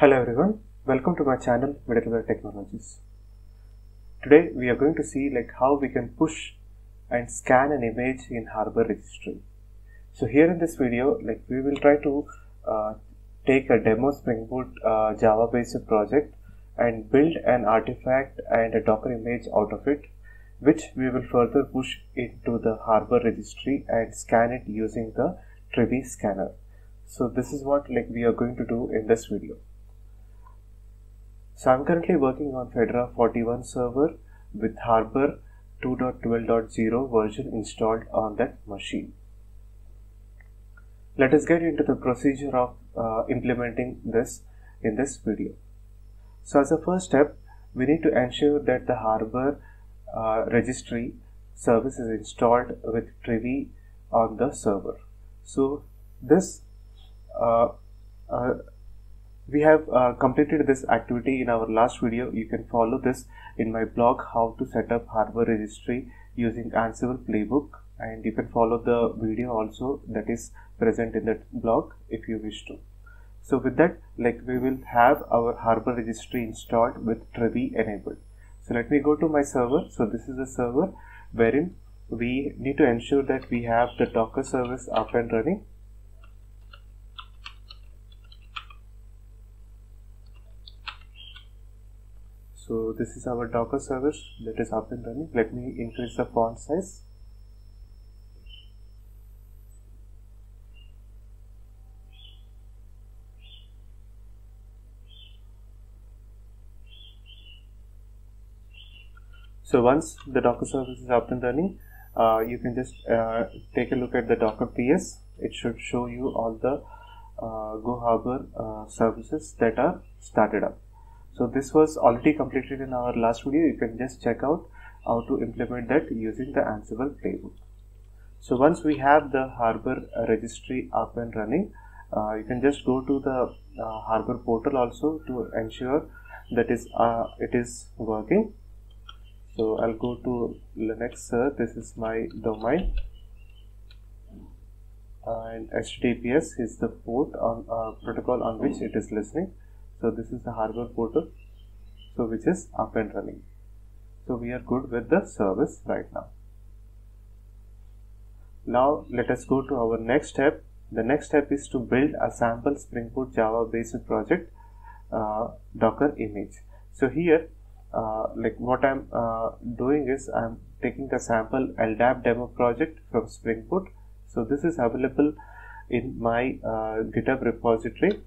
Hello everyone, welcome to my channel Middleware Technologies. Today we are going to see like how we can push and scan an image in Harbor registry. So here in this video, like we will try to uh, take a demo Spring Boot uh, Java based project and build an artifact and a Docker image out of it, which we will further push into the Harbor registry and scan it using the Trivy scanner. So this is what like we are going to do in this video. So I'm currently working on Fedora 41 server with Harbor 2.12.0 version installed on that machine. Let us get into the procedure of uh, implementing this in this video. So as a first step, we need to ensure that the Harbor uh, registry service is installed with Trivy on the server. So this uh, uh we have uh, completed this activity in our last video. You can follow this in my blog how to set up harbor registry using ansible playbook. And you can follow the video also that is present in that blog if you wish to. So with that like we will have our harbor registry installed with Trivy enabled. So let me go to my server. So this is the server wherein we need to ensure that we have the docker service up and running so this is our docker service that is up and running. Let me increase the font size. So once the docker service is up and running uh, you can just uh, take a look at the docker ps it should show you all the uh, go harbor uh, services that are started up so this was already completed in our last video. You can just check out how to implement that using the ansible playbook. So once we have the harbor registry up and running uh, you can just go to the uh, harbor portal also to ensure that is uh, it is working. So i'll go to linux this is my domain. And https is the port on uh, protocol on which it is listening so this is the harbor portal so which is up and running. So we are good with the service right now. Now let us go to our next step. The next step is to build a sample spring boot java based project uh, docker image. So here uh, like what i'm uh, doing is i'm taking the sample ldap demo project from spring boot so this is available in my uh, github repository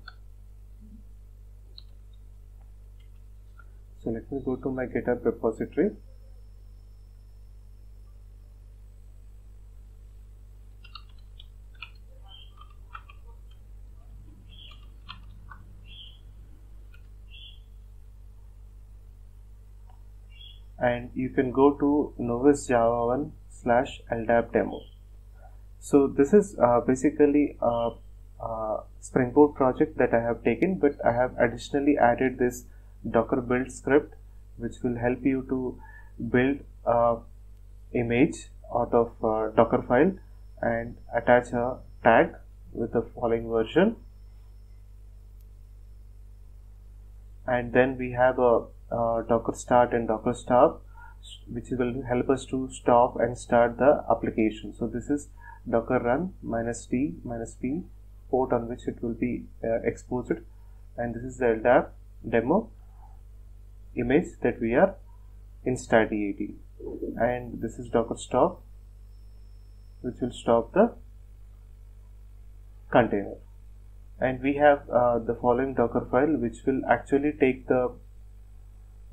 so let me go to my github repository. And you can go to novice java 1 slash ldap demo. So this is uh, basically a, a spring boot project that i have taken but i have additionally added this docker build script which will help you to build a image out of a docker file and attach a tag with the following version. And then we have a, a docker start and docker stop which will help us to stop and start the application. So this is docker run minus d minus p port on which it will be uh, exposed. And this is the ldap demo image that we are in stat.dat and this is docker stop which will stop the container. And we have uh, the following docker file which will actually take the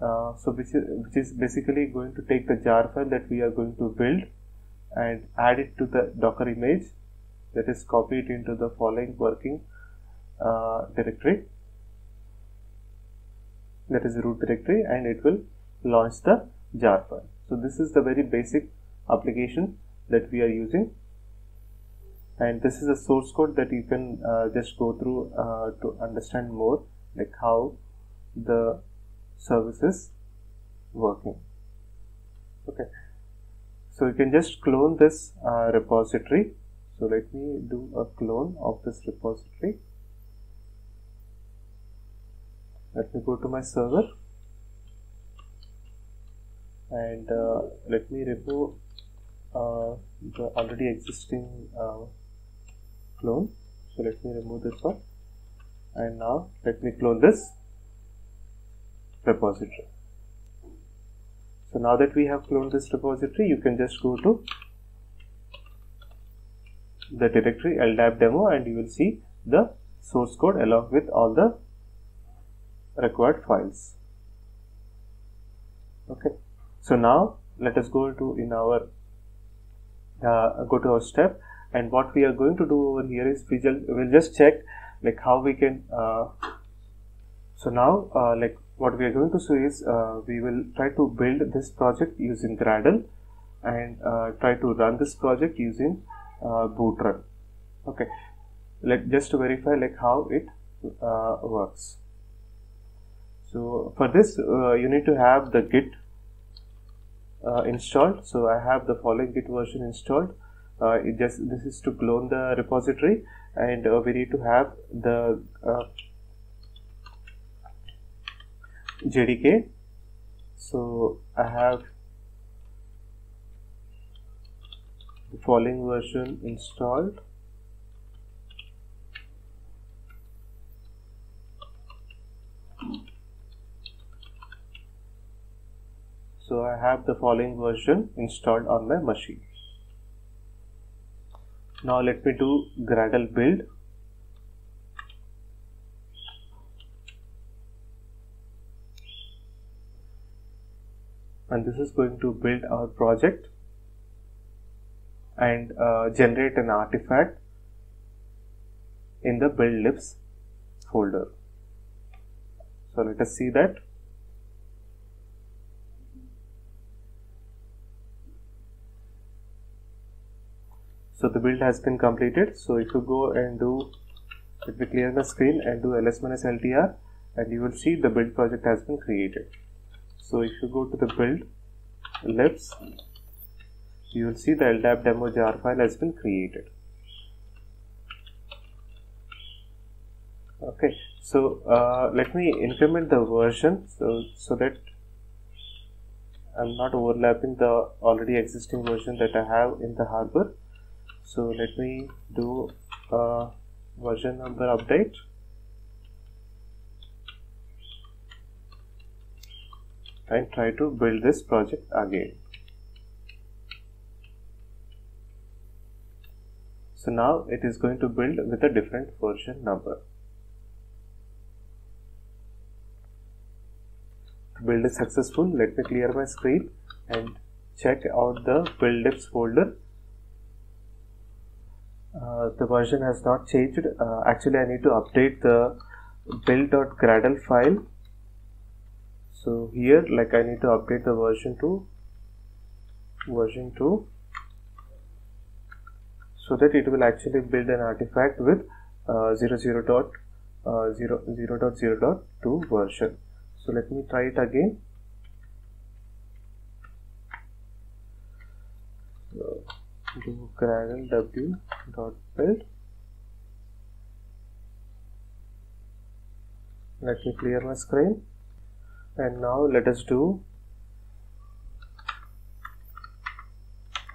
uh, so which is, which is basically going to take the jar file that we are going to build and add it to the docker image that is copied into the following working uh, directory that is root directory and it will launch the jar file. So this is the very basic application that we are using. And this is a source code that you can uh, just go through uh, to understand more like how the service is working. Okay. So you can just clone this uh, repository. So let me do a clone of this repository let me go to my server. And uh, let me remove uh, the already existing uh, clone. So let me remove this one. And now let me clone this repository. So now that we have cloned this repository you can just go to the directory ldap demo and you will see the source code along with all the required files. Okay. So now let us go to in our uh, go to our step. And what we are going to do over here is we just we'll just check like how we can uh, so now uh, like what we are going to see is uh, we will try to build this project using Gradle and uh, try to run this project using uh, Bootrun okay. Let just to verify like how it works so for this you need to have the git uh, installed. So I have the following git version installed. Uh, it just this is to clone the repository. And uh, we need to have the uh, JDK so I have the following version installed so I have the following version installed on my machine. Now let me do Gradle build. And this is going to build our project and uh, generate an artifact in the build libs folder. So let us see that so the build has been completed. So if you go and do let me clear the screen and do ls minus ltr and you will see the build project has been created. So if you go to the build libs you will see the ldap demo jar file has been created. Okay. So uh, let me increment the version so so that I'm not overlapping the already existing version that I have in the harbor so let me do a version number update. And try to build this project again. So now it is going to build with a different version number. Build is successful let me clear my screen and check out the build folder the version has not changed. Uh, actually I need to update the build.gradle file. So here like I need to update the version to version 2 so that it will actually build an artifact with uh, 0, 0 dot uh, 0, 0 dot 0 dot 2 version. So let me try it again do gradle w dot build let me clear my screen. And now let us do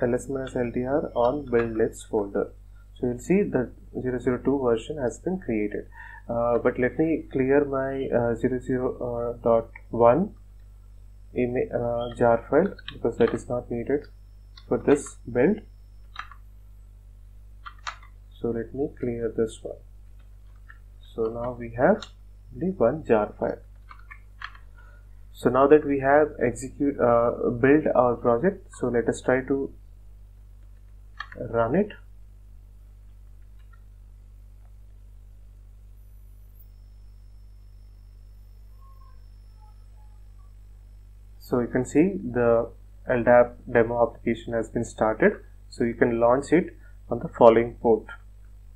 ls minus ltr on build libs folder. So you'll see the 002 version has been created. Uh, but let me clear my uh, 00.1 uh, uh, jar file because that is not needed for this build so let me clear this one. So now we have the one jar file. So now that we have execute uh, build our project so let us try to run it. So you can see the LDAP demo application has been started. So you can launch it on the following port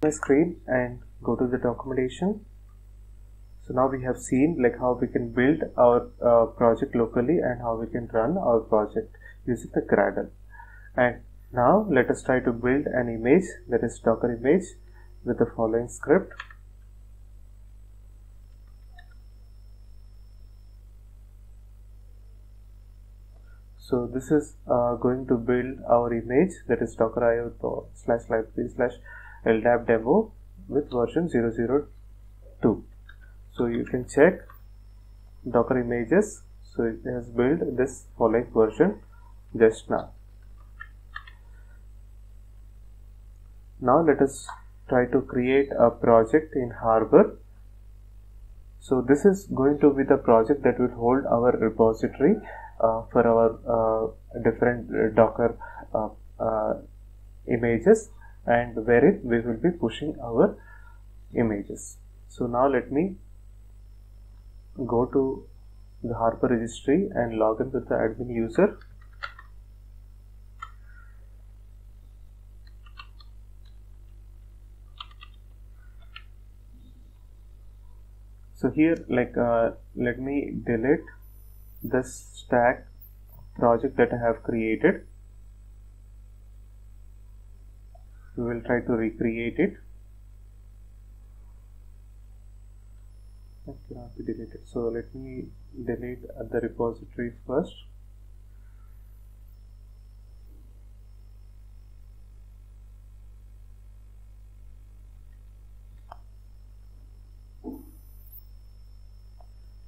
my screen and go to the documentation. So now we have seen like how we can build our uh, project locally and how we can run our project using the Gradle. And now let us try to build an image that is docker image with the following script. So this is uh, going to build our image that is docker io slash library slash ldap demo with version 002 so you can check docker images. So it has built this following version just now. Now let us try to create a project in harbor. So this is going to be the project that will hold our repository uh, for our uh, different uh, docker uh, uh, images and wherein we will be pushing our images. So now let me go to the harbor registry and log in with the admin user. So here like uh, let me delete this stack project that I have created we will try to recreate it. It cannot be deleted so let me delete the repository first.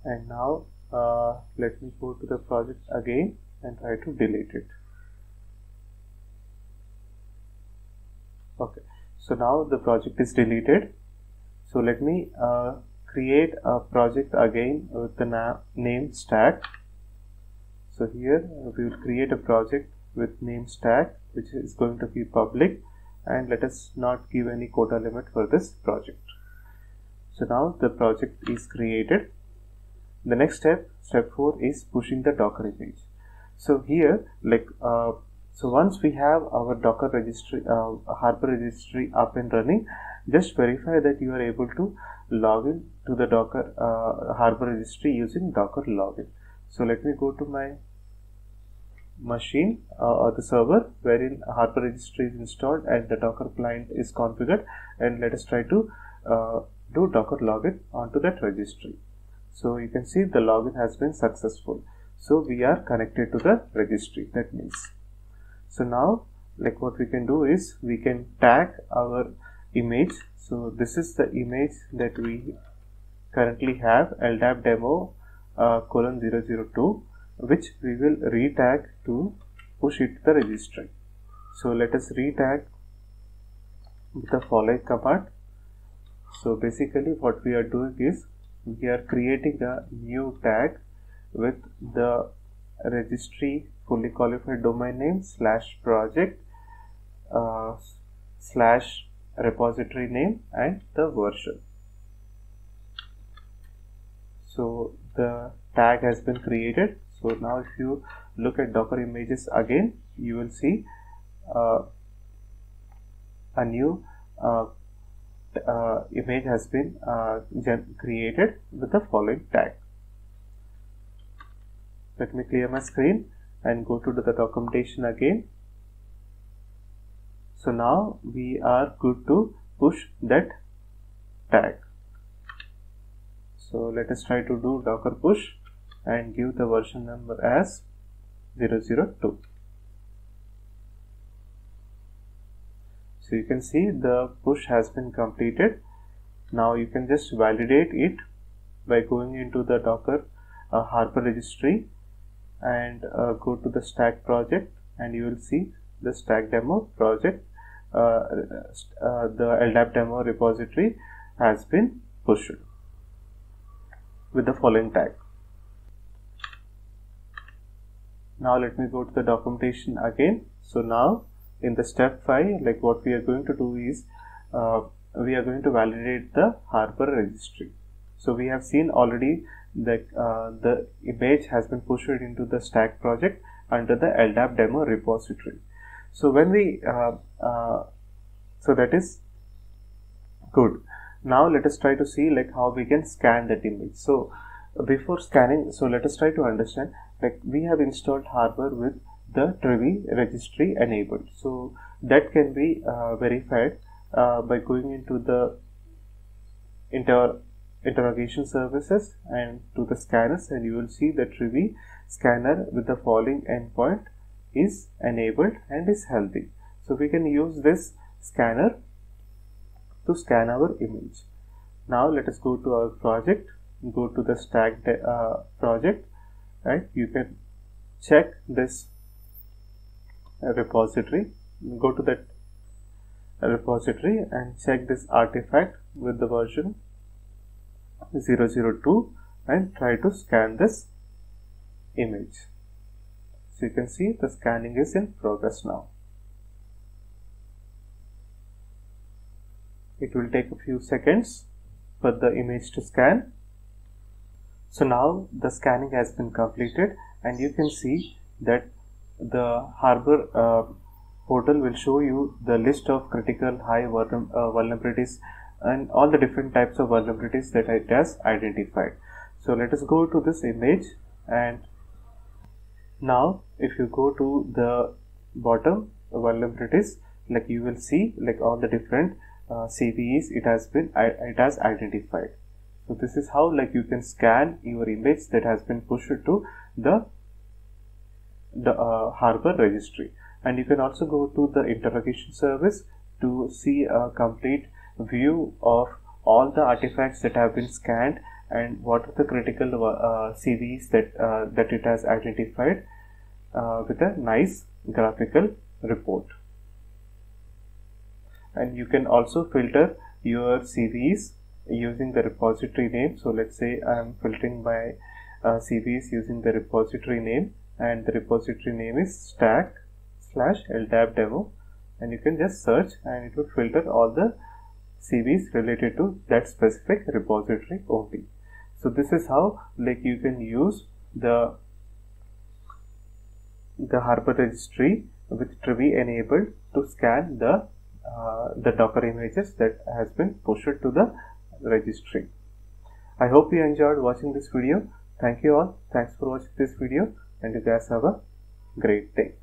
And now uh, let me go to the project again and try to delete it okay. So now the project is deleted. So let me uh, create a project again with the na name stack. So here we will create a project with name stack which is going to be public. And let us not give any quota limit for this project. So now the project is created. The next step step 4 is pushing the docker image. So here like uh, so once we have our docker registry uh, harbor registry up and running just verify that you are able to log in to the docker uh, harbor registry using docker login. So let me go to my machine uh, or the server wherein harbor registry is installed and the docker client is configured and let us try to uh, do docker login onto that registry. So you can see the login has been successful. So we are connected to the registry. That means so now like what we can do is we can tag our image. So this is the image that we currently have ldap demo uh, colon 002 which we will retag to push it to the registry. So let us retag with the following command. So basically what we are doing is we are creating a new tag with the registry fully qualified domain name slash project uh, slash repository name and the version so the tag has been created so now if you look at docker images again you will see uh, a new uh, uh, image has been uh, created with the following tag. Let me clear my screen and go to the documentation again. So now we are good to push that tag. So let us try to do docker push and give the version number as 002. so you can see the push has been completed now you can just validate it by going into the docker uh, harbor registry and uh, go to the stack project and you will see the stack demo project uh, uh the ldap demo repository has been pushed with the following tag. Now let me go to the documentation again. So now in the step 5 like what we are going to do is uh, we are going to validate the harbor registry. So we have seen already that uh, the image has been pushed into the stack project under the ldap demo repository. So when we uh, uh, so that is good. Now let us try to see like how we can scan that image. So before scanning so let us try to understand like we have installed harbor with the Trivy registry enabled. So that can be uh, verified uh, by going into the into our interrogation services and to the scanners and you will see that Trivy scanner with the following endpoint is enabled and is healthy. So we can use this scanner to scan our image. Now let us go to our project, go to the stack uh, project right you can check this repository go to that repository and check this artifact with the version 002 and try to scan this image. So you can see the scanning is in progress now. It will take a few seconds for the image to scan. So now the scanning has been completed and you can see that the harbor uh, portal will show you the list of critical high uh, vulnerabilities and all the different types of vulnerabilities that it has identified. So let us go to this image and now if you go to the bottom vulnerabilities like you will see like all the different uh, CVEs it has been it has identified. So this is how like you can scan your image that has been pushed to the the uh, harbor registry and you can also go to the interrogation service to see a complete view of all the artifacts that have been scanned and what are the critical uh, CVs that uh, that it has identified uh, with a nice graphical report. And you can also filter your CVs using the repository name. So let's say I'm filtering my uh, CVs using the repository name and the repository name is stack slash LDAP demo. And you can just search and it will filter all the CVs related to that specific repository only. So this is how like you can use the the Harbor registry with Trivy enabled to scan the uh, the Docker images that has been pushed to the registry. I hope you enjoyed watching this video. Thank you all. Thanks for watching this video and you guys have a great day.